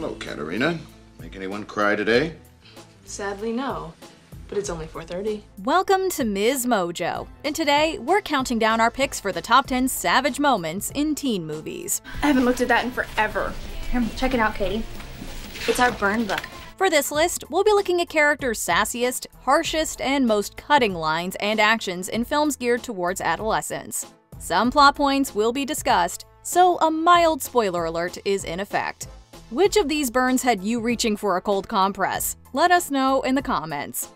Hello, Katerina. Make anyone cry today? Sadly, no. But it's only 4.30. Welcome to Ms. Mojo, and today we're counting down our picks for the top 10 savage moments in teen movies. I haven't looked at that in forever. Here, check it out, Cady. It's our burn book. For this list, we'll be looking at characters' sassiest, harshest, and most cutting lines and actions in films geared towards adolescents. Some plot points will be discussed, so a mild spoiler alert is in effect. Which of these burns had you reaching for a cold compress? Let us know in the comments.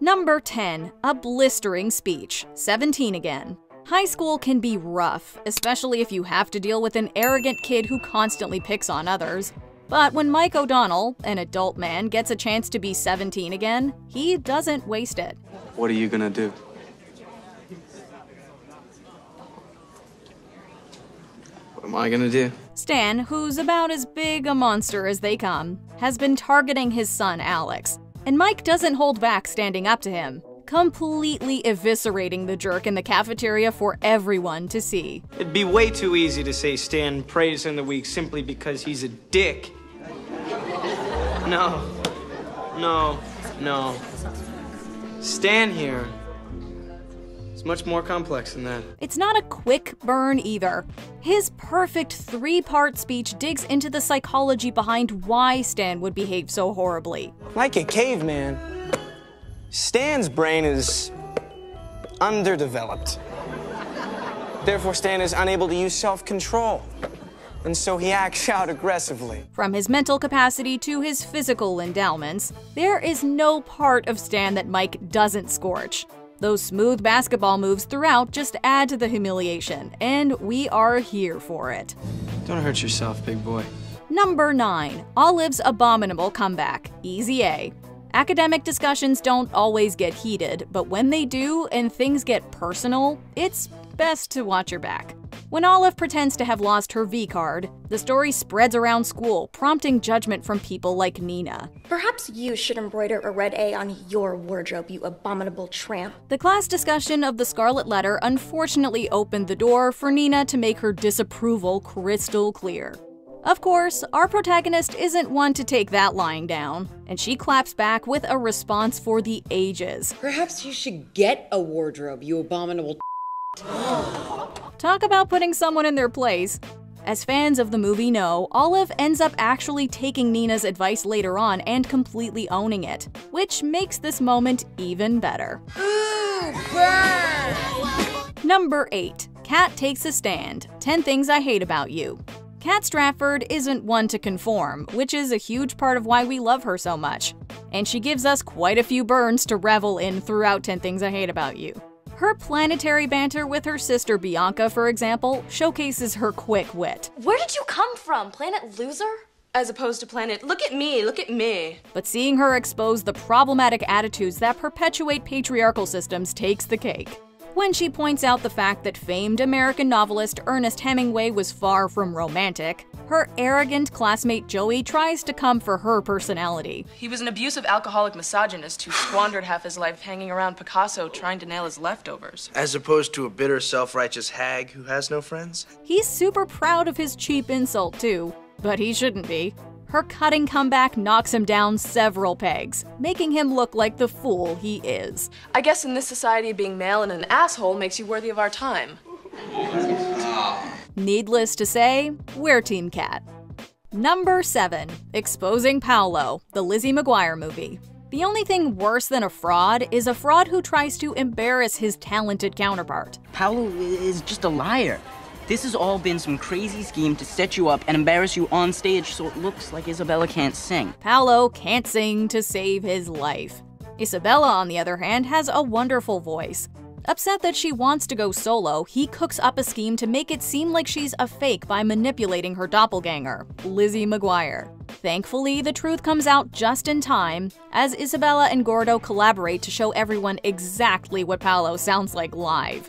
Number 10. A blistering speech. 17 again. High school can be rough, especially if you have to deal with an arrogant kid who constantly picks on others. But when Mike O'Donnell, an adult man, gets a chance to be 17 again, he doesn't waste it. What are you gonna do? What am I gonna do? Stan, who's about as big a monster as they come, has been targeting his son Alex, and Mike doesn't hold back standing up to him, completely eviscerating the jerk in the cafeteria for everyone to see. It'd be way too easy to say Stan preys in the weak simply because he's a dick. No, no, no. Stan here is much more complex than that. It's not a quick burn either. His perfect three part speech digs into the psychology behind why Stan would behave so horribly. Like a caveman, Stan's brain is underdeveloped. Therefore, Stan is unable to use self control. And so he acts out aggressively. From his mental capacity to his physical endowments, there is no part of Stan that Mike doesn't scorch. Those smooth basketball moves throughout just add to the humiliation, and we are here for it. Don't hurt yourself, big boy. Number 9. Olive's abominable comeback. Easy A. Academic discussions don't always get heated, but when they do and things get personal, it's best to watch your back. When Olive pretends to have lost her V card, the story spreads around school, prompting judgment from people like Nina. Perhaps you should embroider a red A on your wardrobe, you abominable tramp. The class discussion of the Scarlet Letter unfortunately opened the door for Nina to make her disapproval crystal clear. Of course, our protagonist isn't one to take that lying down, and she claps back with a response for the ages. Perhaps you should get a wardrobe, you abominable. Talk about putting someone in their place. As fans of the movie know, Olive ends up actually taking Nina's advice later on and completely owning it, which makes this moment even better. Number 8. Kat takes a stand. 10 things I hate about you. Kat Stratford isn't one to conform, which is a huge part of why we love her so much. And she gives us quite a few burns to revel in throughout 10 Things I Hate About You. Her planetary banter with her sister Bianca, for example, showcases her quick wit. Where did you come from, planet loser? As opposed to Planet, look at me, look at me. But seeing her expose the problematic attitudes that perpetuate patriarchal systems takes the cake. When she points out the fact that famed American novelist Ernest Hemingway was far from romantic, her arrogant classmate Joey tries to come for her personality. He was an abusive alcoholic misogynist who squandered half his life hanging around Picasso trying to nail his leftovers. As opposed to a bitter, self righteous hag who has no friends? He's super proud of his cheap insult, too, but he shouldn't be. Her cutting comeback knocks him down several pegs, making him look like the fool he is. I guess in this society, being male and an asshole makes you worthy of our time. Needless to say, we're Team Kat. Number 7. Exposing Paolo, the Lizzie McGuire movie. The only thing worse than a fraud is a fraud who tries to embarrass his talented counterpart. Paolo is just a liar. This has all been some crazy scheme to set you up and embarrass you on stage so it looks like Isabella can't sing. Paolo can't sing to save his life. Isabella, on the other hand, has a wonderful voice. Upset that she wants to go solo, he cooks up a scheme to make it seem like she's a fake by manipulating her doppelganger, Lizzie McGuire. Thankfully, the truth comes out just in time, as Isabella and Gordo collaborate to show everyone exactly what Paolo sounds like live.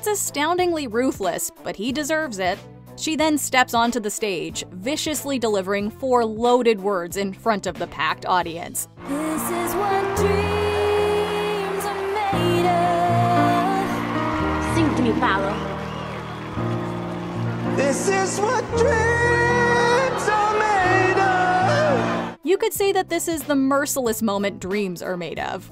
It's astoundingly ruthless, but he deserves it. She then steps onto the stage, viciously delivering four loaded words in front of the packed audience. This is what dreams are made of. Sing to me, Paolo. This is what dreams are made of. You could say that this is the merciless moment dreams are made of.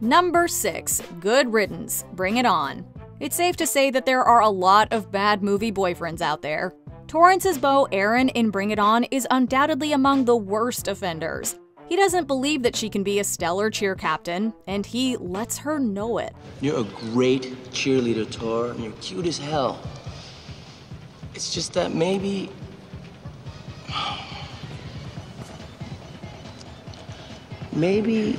Number 6. Good riddance. Bring it on. It's safe to say that there are a lot of bad movie boyfriends out there. Torrance's beau, Aaron, in Bring It On, is undoubtedly among the worst offenders. He doesn't believe that she can be a stellar cheer captain, and he lets her know it. You're a great cheerleader, Tor, and you're cute as hell. It's just that maybe. Maybe.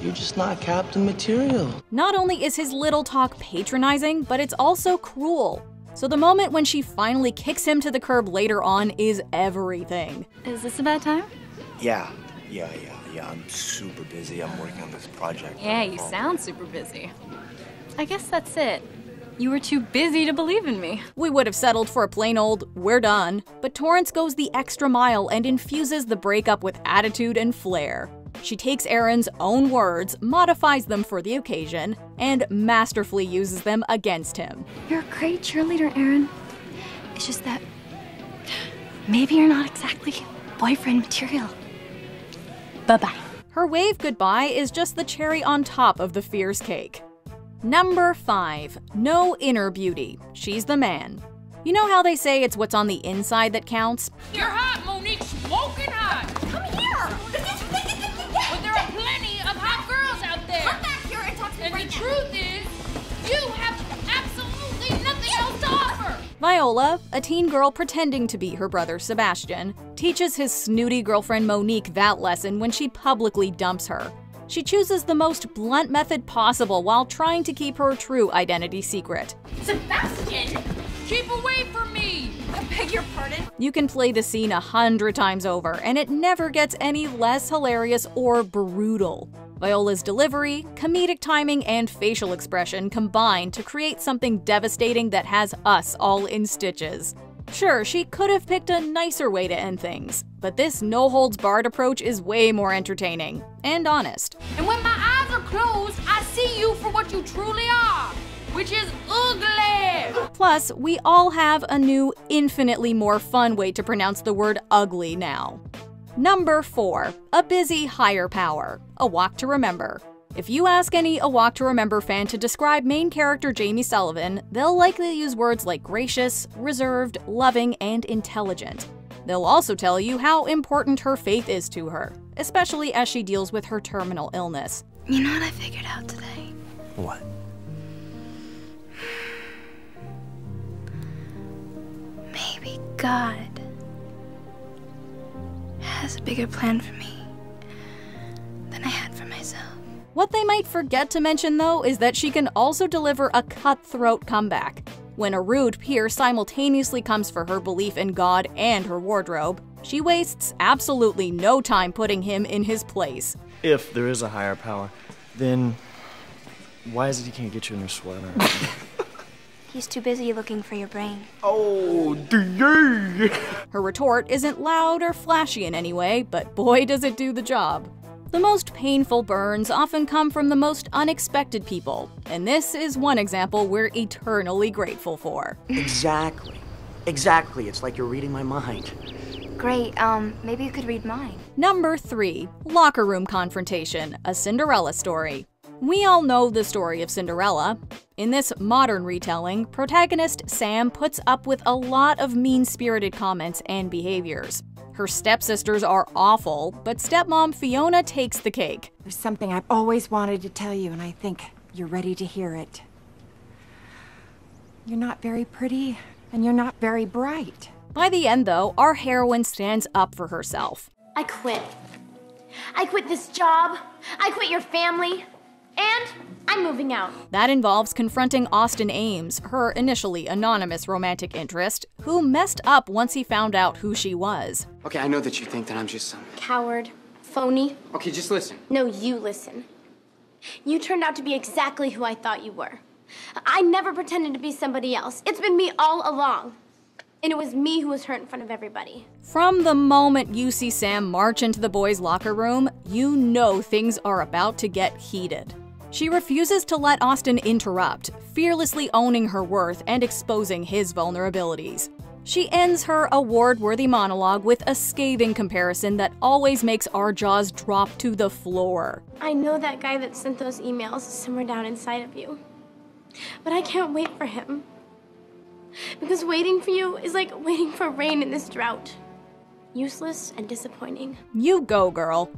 You're just not captain material. Not only is his little talk patronizing, but it's also cruel. So the moment when she finally kicks him to the curb later on is everything. Is this a bad time? Yeah, yeah, yeah, yeah. I'm super busy. I'm working on this project. Yeah, you sound super busy. I guess that's it. You were too busy to believe in me. We would have settled for a plain old, we're done. But Torrance goes the extra mile and infuses the breakup with attitude and flair. She takes Aaron's own words, modifies them for the occasion, and masterfully uses them against him. You're a great cheerleader, Aaron. It's just that maybe you're not exactly boyfriend material. Bye bye. Her wave goodbye is just the cherry on top of the fierce cake. Number 5. No inner beauty. She's the man. You know how they say it's what's on the inside that counts? You're hot, Monique. Smoking Viola, a teen girl pretending to be her brother Sebastian, teaches his snooty girlfriend Monique that lesson when she publicly dumps her. She chooses the most blunt method possible while trying to keep her true identity secret. Sebastian, keep away from me. I beg your pardon? You can play the scene a hundred times over, and it never gets any less hilarious or brutal. Viola's delivery, comedic timing, and facial expression combine to create something devastating that has us all in stitches. Sure, she could have picked a nicer way to end things, but this no holds barred approach is way more entertaining and honest. And when my eyes are closed, I see you for what you truly are, which is ugly. Plus, we all have a new, infinitely more fun way to pronounce the word ugly now. Number 4. A busy higher power. A walk to remember. If you ask any A Walk to Remember fan to describe main character Jamie Sullivan, they'll likely use words like gracious, reserved, loving, and intelligent. They'll also tell you how important her faith is to her, especially as she deals with her terminal illness. You know what I figured out today? What? Maybe God has a bigger plan for me than I had for myself. What they might forget to mention, though, is that she can also deliver a cutthroat comeback. When a rude peer simultaneously comes for her belief in God and her wardrobe, she wastes absolutely no time putting him in his place. If there is a higher power, then why is it he can't get you in your sweater? He's too busy looking for your brain. oh, DA! Her retort isn't loud or flashy in any way, but boy does it do the job. The most painful burns often come from the most unexpected people, and this is one example we're eternally grateful for. Exactly. Exactly. It's like you're reading my mind. Great, um, maybe you could read mine. Number 3 Locker Room Confrontation A Cinderella Story. We all know the story of Cinderella. In this modern retelling, protagonist Sam puts up with a lot of mean spirited comments and behaviors. Her stepsisters are awful, but stepmom Fiona takes the cake. There's something I've always wanted to tell you, and I think you're ready to hear it. You're not very pretty, and you're not very bright. By the end, though, our heroine stands up for herself. I quit. I quit this job. I quit your family. And I'm moving out. That involves confronting Austin Ames, her initially anonymous romantic interest, who messed up once he found out who she was. Okay, I know that you think that I'm just some. Coward. Phony. Okay, just listen. No, you listen. You turned out to be exactly who I thought you were. I never pretended to be somebody else. It's been me all along. And it was me who was hurt in front of everybody. From the moment you see Sam march into the boys' locker room, you know things are about to get heated. She refuses to let Austin interrupt, fearlessly owning her worth and exposing his vulnerabilities. She ends her award worthy monologue with a scathing comparison that always makes our jaws drop to the floor. I know that guy that sent those emails is somewhere down inside of you. But I can't wait for him. Because waiting for you is like waiting for rain in this drought. Useless and disappointing. You go, girl.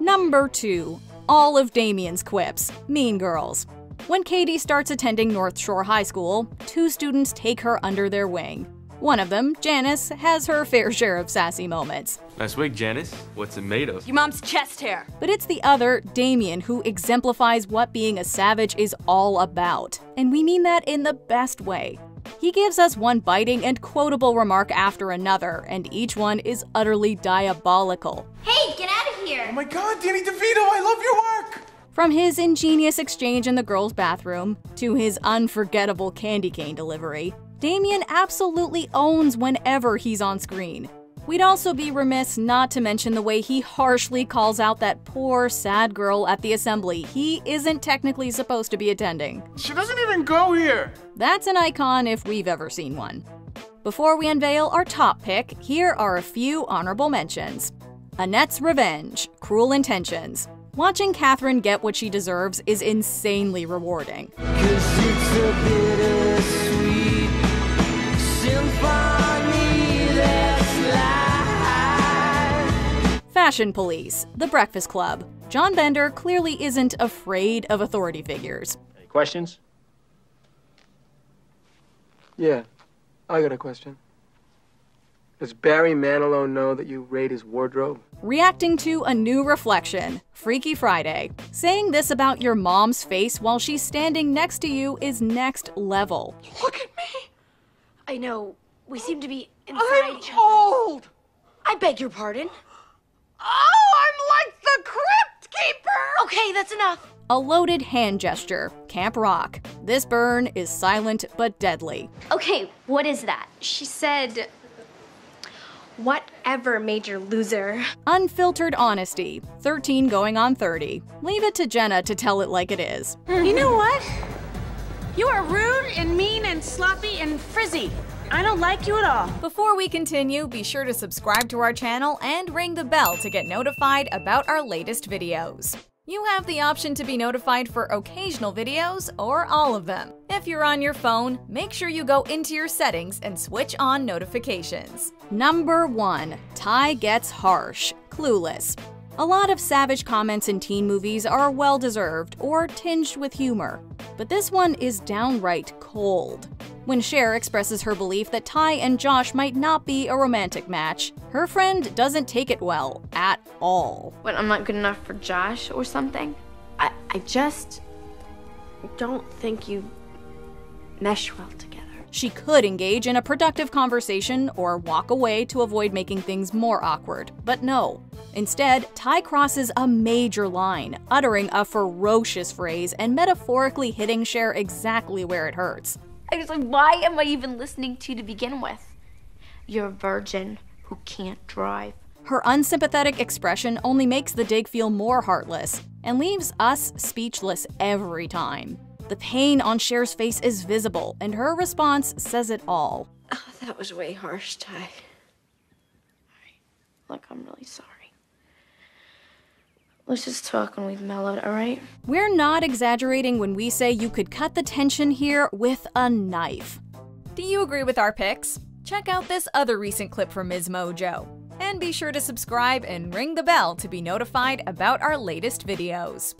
Number 2. All of Damian's quips. Mean Girls. When Cady starts attending North Shore High School, two students take her under their wing. One of them, Janis, has her fair share of sassy moments. Nice wig, Janis. What's it made of? Your mom's chest hair. But it's the other, Damian, who exemplifies what being a savage is all about. And we mean that in the best way. He gives us one biting and quotable remark after another, and each one is utterly diabolical. Hey, get out of here! Oh my god, Danny DeVito, I love your work! From his ingenious exchange in the girls' bathroom to his unforgettable candy cane delivery, Damian absolutely owns whenever he's on screen. We'd also be remiss not to mention the way he harshly calls out that poor, sad girl at the assembly he isn't technically supposed to be attending. She doesn't even go here! That's an icon if we've ever seen one. Before we unveil our top pick, here are a few honorable mentions. Annette's Revenge, Cruel Intentions. Watching Kathryn get what she deserves is insanely rewarding. Fashion Police, The Breakfast Club. John Bender clearly isn't afraid of authority figures. Any questions? Yeah, I got a question. Does Barry Manilow know that you raid his wardrobe? Reacting to a new reflection, Freaky Friday. Saying this about your mom's face while she's standing next to you is next level. Look at me! I know. We seem to be inside I'm each other. old! I beg your pardon. Oh, I'm like the Crypt Keeper! Okay, that's enough. A loaded hand gesture, Camp Rock. This burn is silent but deadly. Okay, what is that? She said, Whatever, Major Loser. Unfiltered honesty, 13 going on 30. Leave it to Jenna to tell it like it is. You know what? You are rude and mean and sloppy and frizzy. I don't like you at all. Before we continue, be sure to subscribe to our channel and ring the bell to get notified about our latest videos. You have the option to be notified for occasional videos or all of them. If you're on your phone, make sure you go into your settings and switch on notifications. Number 1. Tai gets harsh. Clueless. A lot of savage comments in teen movies are well deserved or tinged with humor, but this one is downright cold. When Cher expresses her belief that Tai and Josh might not be a romantic match, her friend doesn't take it well at all. What, I'm not good enough for Josh or something? I, I just don't think you mesh well together. She could engage in a productive conversation or walk away to avoid making things more awkward, but no. Instead, Tai crosses a major line, uttering a ferocious phrase and metaphorically hitting Cher exactly where it hurts. I was like, why am I even listening to you to begin with? You're a virgin who can't drive. Her unsympathetic expression only makes the dig feel more heartless and leaves us speechless every time. The pain on Cher's face is visible, and her response says it all. Oh, that was way harsh, Tai. Look, I'm really sorry. Let's just talk when we've mellowed, alright? We're not exaggerating when we say you could cut the tension here with a knife. Do you agree with our picks? Check out this other recent clip from Ms. Mojo. And be sure to subscribe and ring the bell to be notified about our latest videos.